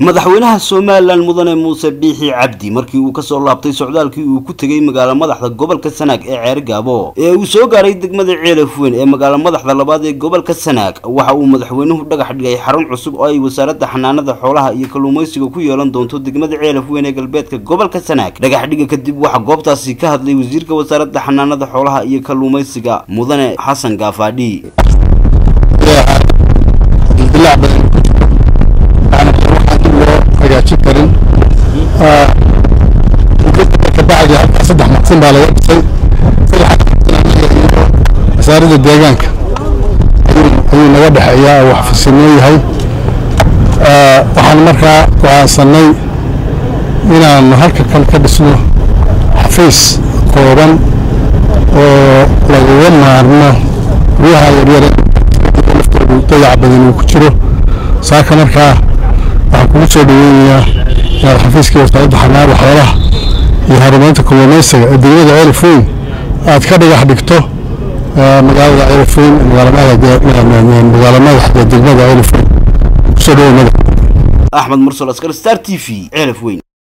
madaxweynaha somalilan mudane muuse biixi cabdi markii uu ka soo laabtay socdaalkii uu ku tegey magaalo madaxda gobolka sanaag ee ceer gaabo ee uu soo gaaray degmada ceelaf weyn ee magaalo madaxda labaad ee gobolka sanaag waxa uu madaxweynuhu dhagax dhigay xarun cusub oo ay wasaaradda xanaanada xoolaha iyo kalluumaysiga ku yeelan doonto degmada ceelaf weyn ee galbeedka gobolka sanaag dhagax dhiga kadib waxaa goobtaasi ka hadlay wasiirka wasaaradda xanaanada xoolaha iyo kalluumaysiga mudane xasan gaafaadhi hagaajin karin. Kabacdi halkaa saddex maqsin baa laga dhisay wasaaradda deegaanka ayuu naga dhexeeyaa oo xafiisinoo yahay. Waxaan markaa go'aansanay inaanu halka kale ka dhisno xafiis kooban oo lagaga maarmo guryaha yaryare laftoodu dayac badan uu ku jiro. Saaka markaa waxaan kugu soo dhaweynayaa xafiiskii wasaaradda xanaanada xoolaha iyo horumarinta kalluumaysiga ee degmada ceelaf weyn aad ka dhagax dhigto magaalada ceelaf weyn magaalo madaxda degmada ceelaf weyn ku soo dhawo madax axmed mursal askar star t v ceelaf weyn